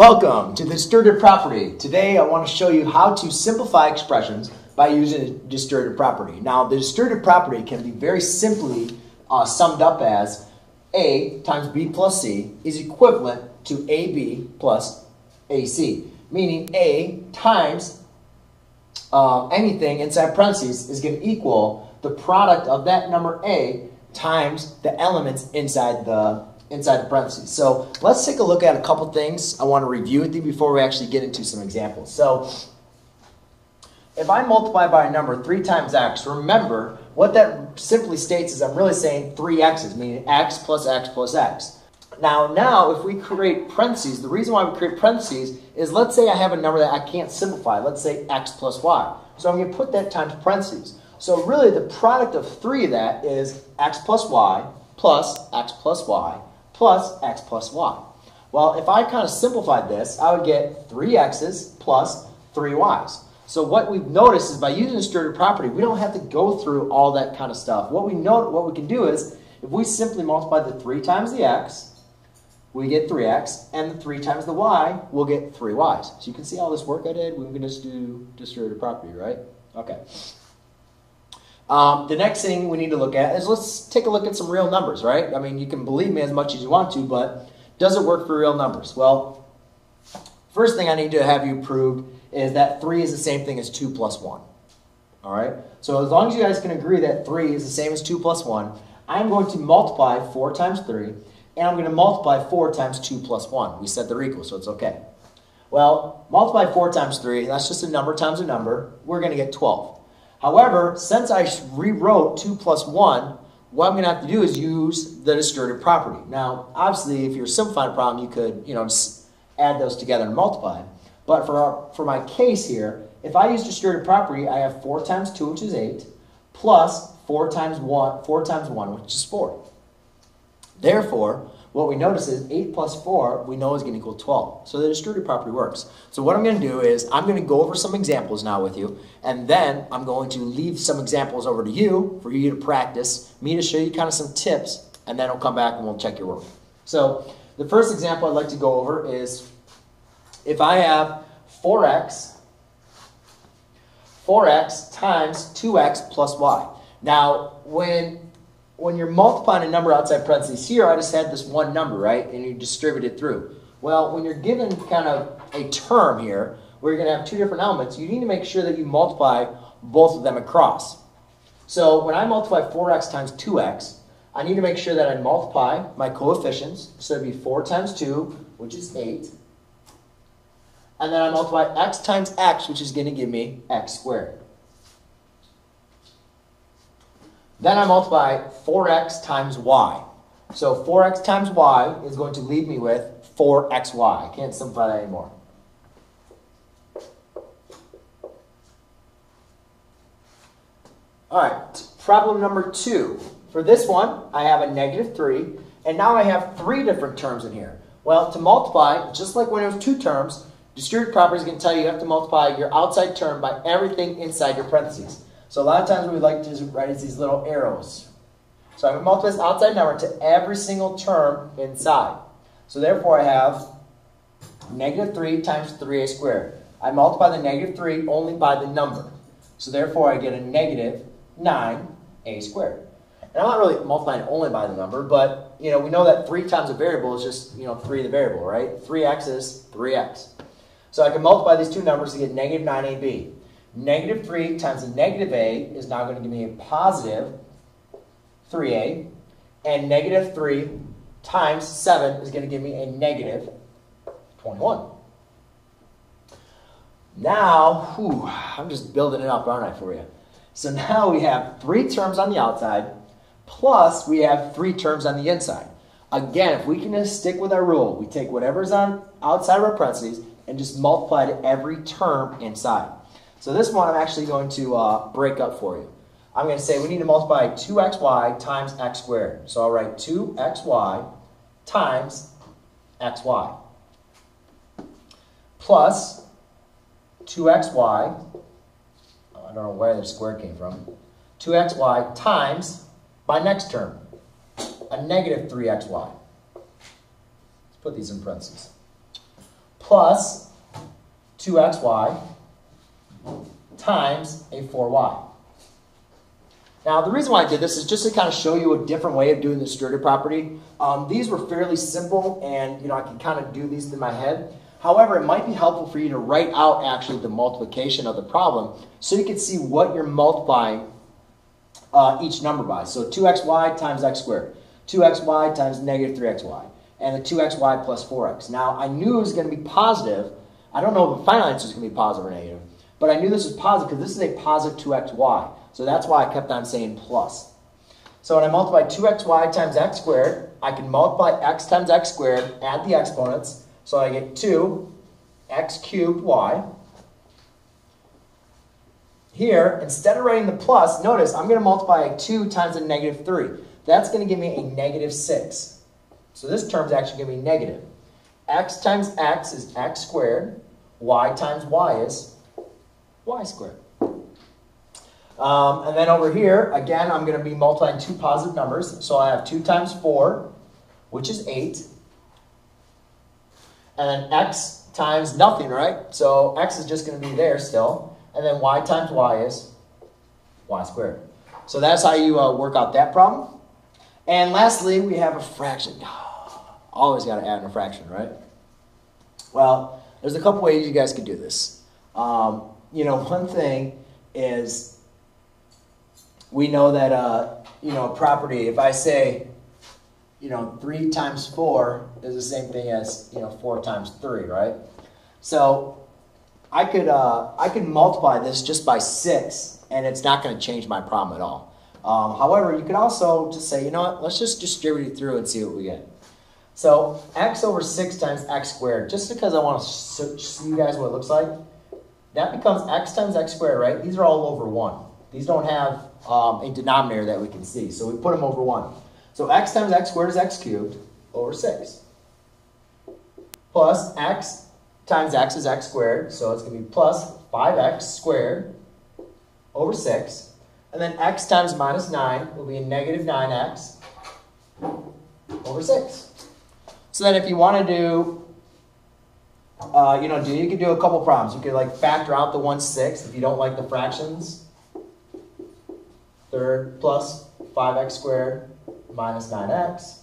Welcome to the distributive property. Today I want to show you how to simplify expressions by using a distributive property. Now the distributive property can be very simply uh, summed up as A times B plus C is equivalent to AB plus AC, meaning A times uh, anything inside parentheses is going to equal the product of that number A times the elements inside the inside the parentheses. So let's take a look at a couple things I want to review with you before we actually get into some examples. So if I multiply by a number 3 times x, remember what that simply states is I'm really saying 3x's, meaning x plus x plus x. Now, now, if we create parentheses, the reason why we create parentheses is let's say I have a number that I can't simplify. Let's say x plus y. So I'm going to put that times parentheses. So really the product of 3 of that is x plus y plus x plus y plus x plus y. Well, if I kind of simplified this, I would get 3x's plus 3y's. So what we've noticed is by using the distributive property, we don't have to go through all that kind of stuff. What we know, what we can do is, if we simply multiply the 3 times the x, we get 3x, and the 3 times the y, we'll get 3y's. So you can see all this work I did. We can just do distributive property, right? Okay. Um, the next thing we need to look at is let's take a look at some real numbers, right? I mean, you can believe me as much as you want to, but does it work for real numbers? Well, first thing I need to have you prove is that 3 is the same thing as 2 plus 1. All right? So as long as you guys can agree that 3 is the same as 2 plus 1, I'm going to multiply 4 times 3, and I'm going to multiply 4 times 2 plus 1. We said they're equal, so it's okay. Well, multiply 4 times 3, that's just a number times a number. We're going to get 12. However, since I rewrote 2 plus 1, what I'm going to have to do is use the distributive property. Now, obviously, if you're simplifying a problem, you could, you know, just add those together and multiply. But for, our, for my case here, if I use the distributive property, I have 4 times 2, which is 8, plus 4 times 1, 4 times 1, which is 4. Therefore, what we notice is 8 plus 4, we know is going to equal 12. So the distributive property works. So what I'm going to do is I'm going to go over some examples now with you, and then I'm going to leave some examples over to you for you to practice, me to show you kind of some tips, and then I'll come back and we'll check your work. So the first example I'd like to go over is if I have 4x, 4x times 2x plus y. Now, when when you're multiplying a number outside parentheses here, I just had this one number, right? And you distribute it through. Well, when you're given kind of a term here, where you're going to have two different elements, you need to make sure that you multiply both of them across. So when I multiply 4x times 2x, I need to make sure that I multiply my coefficients. So it'd be 4 times 2, which is 8. And then I multiply x times x, which is going to give me x squared. Then I multiply 4x times y. So 4x times y is going to leave me with 4xy. I can't simplify that anymore. All right, problem number two. For this one, I have a negative 3, and now I have three different terms in here. Well, to multiply, just like when it was two terms, distributive property is going to tell you you have to multiply your outside term by everything inside your parentheses. So a lot of times we like to write is these little arrows. So I'm going to multiply this outside number to every single term inside. So therefore I have negative 3 times 3a squared. I multiply the negative 3 only by the number. So therefore I get a negative 9a squared. And I'm not really multiplying only by the number, but you know we know that 3 times a variable is just you know 3 the variable, right? 3x is 3x. So I can multiply these two numbers to get negative 9ab. Negative 3 times a negative a is now going to give me a positive 3a. And negative 3 times 7 is going to give me a negative 21. Now, whew, I'm just building it up, aren't I, for you? So now we have three terms on the outside, plus we have three terms on the inside. Again, if we can just stick with our rule, we take whatever's on outside of our parentheses and just multiply to every term inside. So this one I'm actually going to uh, break up for you. I'm going to say we need to multiply 2xy times x squared. So I'll write 2xy times xy plus 2xy, I don't know where the squared came from, 2xy times my next term, a negative 3xy. Let's put these in parentheses plus 2xy times a 4y. Now, the reason why I did this is just to kind of show you a different way of doing the distributive property. Um, these were fairly simple, and you know I can kind of do these in my head. However, it might be helpful for you to write out actually the multiplication of the problem so you can see what you're multiplying uh, each number by. So 2xy times x squared, 2xy times negative 3xy, and the 2xy plus 4x. Now, I knew it was going to be positive. I don't know if the final answer is going to be positive or negative, but I knew this was positive because this is a positive 2xy. So that's why I kept on saying plus. So when I multiply 2xy times x squared, I can multiply x times x squared, add the exponents, so I get 2 x cubed y. Here, instead of writing the plus, notice I'm going to multiply a 2 times a negative 3. That's going to give me a negative 6. So this term is actually going to be negative. x times x is x squared. y times y is y squared. Um, and then over here, again, I'm going to be multiplying two positive numbers. So I have 2 times 4, which is 8. And then x times nothing, right? So x is just going to be there still. And then y times y is y squared. So that's how you uh, work out that problem. And lastly, we have a fraction. Always got to add in a fraction, right? Well, there's a couple ways you guys could do this. Um, you know, one thing is we know that, uh, you know, a property, if I say, you know, 3 times 4 is the same thing as, you know, 4 times 3, right? So I could, uh, I could multiply this just by 6, and it's not going to change my problem at all. Um, however, you could also just say, you know what, let's just distribute it through and see what we get. So x over 6 times x squared, just because I want to see you guys what it looks like, that becomes x times x squared, right? These are all over 1. These don't have um, a denominator that we can see. So we put them over 1. So x times x squared is x cubed over 6. Plus x times x is x squared. So it's going to be plus 5x squared over 6. And then x times minus 9 will be a negative 9x over 6. So then if you want to do, uh, you know, do you could do a couple problems. You could like factor out the 1 6 if you don't like the fractions third plus 5x squared minus 9x.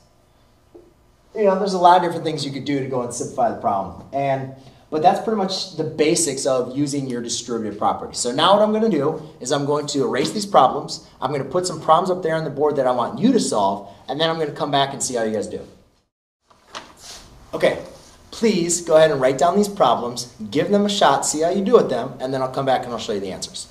You know, there's a lot of different things you could do to go and simplify the problem. And but that's pretty much the basics of using your distributive property. So now what I'm going to do is I'm going to erase these problems. I'm going to put some problems up there on the board that I want you to solve, and then I'm going to come back and see how you guys do. Okay, please go ahead and write down these problems, give them a shot, see how you do with them, and then I'll come back and I'll show you the answers.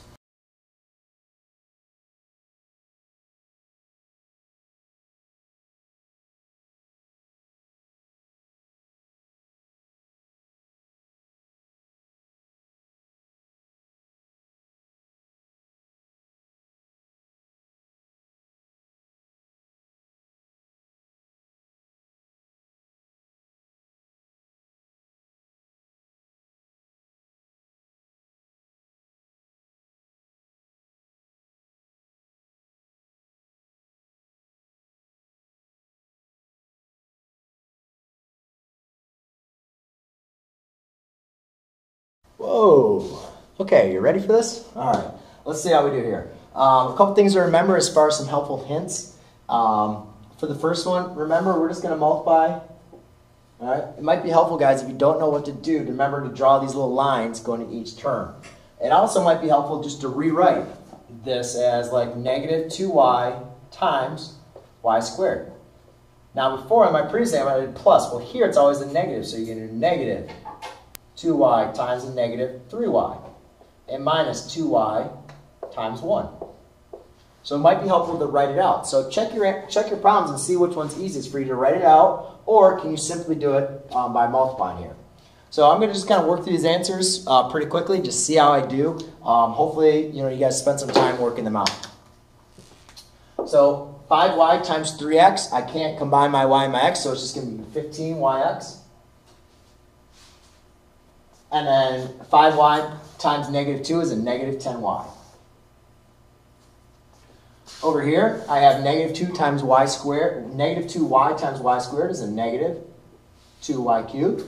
Whoa. Okay, you ready for this? All right, let's see how we do here. Um, a couple things to remember as far as some helpful hints. Um, for the first one, remember we're just going to multiply. All right, it might be helpful, guys, if you don't know what to do, to remember to draw these little lines going to each term. It also might be helpful just to rewrite this as like negative 2y times y squared. Now before in my previous example I did plus. Well here it's always a negative, so you get a negative 2y times a negative 3y, and minus 2y times 1. So it might be helpful to write it out. So check your, check your problems and see which one's easiest for you to write it out, or can you simply do it um, by multiplying here. So I'm going to just kind of work through these answers uh, pretty quickly, just see how I do. Um, hopefully, you know, you guys spend some time working them out. So 5y times 3x, I can't combine my y and my x, so it's just going to be 15yx. And then 5y times negative 2 is a negative 10y. Over here, I have negative 2 times y squared. Negative 2y times y squared is a negative 2y cubed.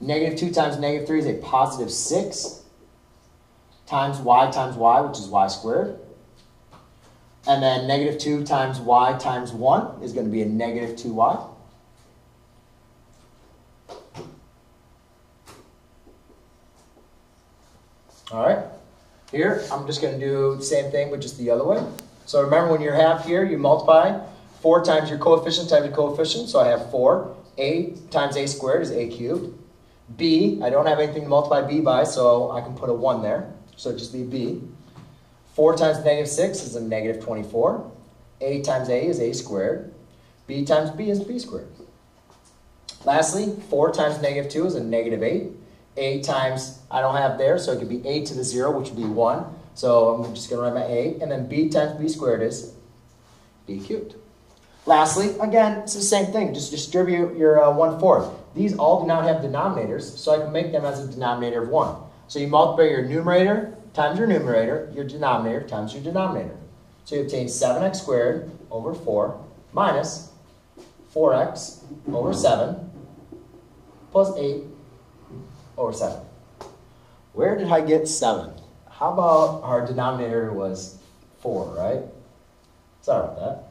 Negative 2 times negative 3 is a positive 6 times y times y, which is y squared. And then negative 2 times y times 1 is going to be a negative 2y. All right. Here, I'm just going to do the same thing, but just the other way. So remember, when you have here, you multiply 4 times your coefficient times your coefficient. So I have 4. a times a squared is a cubed. b, I don't have anything to multiply b by, so I can put a 1 there. So just leave b. 4 times negative 6 is a negative 24. a times a is a squared. b times b is b squared. Lastly, 4 times negative 2 is a negative 8 a times, I don't have there, so it could be a to the 0, which would be 1. So I'm just going to write my a. And then b times b squared is b cubed. Lastly, again, it's the same thing. Just distribute your uh, 1 fourth. These all do not have denominators, so I can make them as a denominator of 1. So you multiply your numerator times your numerator, your denominator times your denominator. So you obtain 7x squared over 4 minus 4x over 7 plus 8 over 7. Where did I get 7? How about our denominator was 4, right? Sorry about that.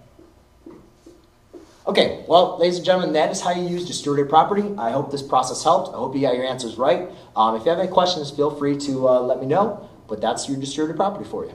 Okay, well, ladies and gentlemen, that is how you use distributive property. I hope this process helped. I hope you got your answers right. Um, if you have any questions, feel free to uh, let me know. But that's your distributive property for you.